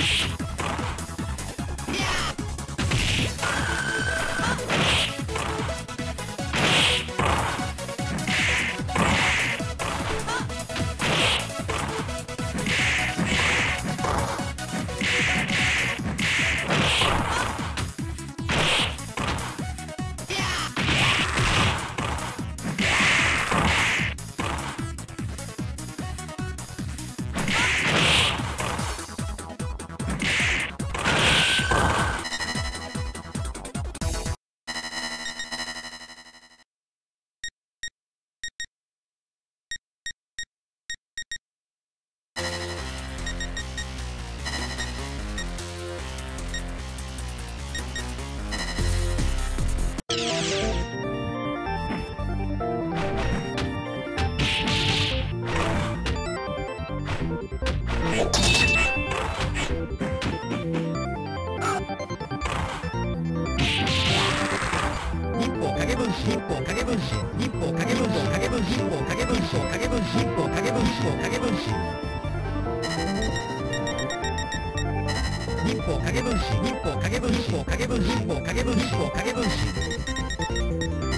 しっ!日報影分子日報影分子日報影分子日報影分子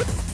Woo!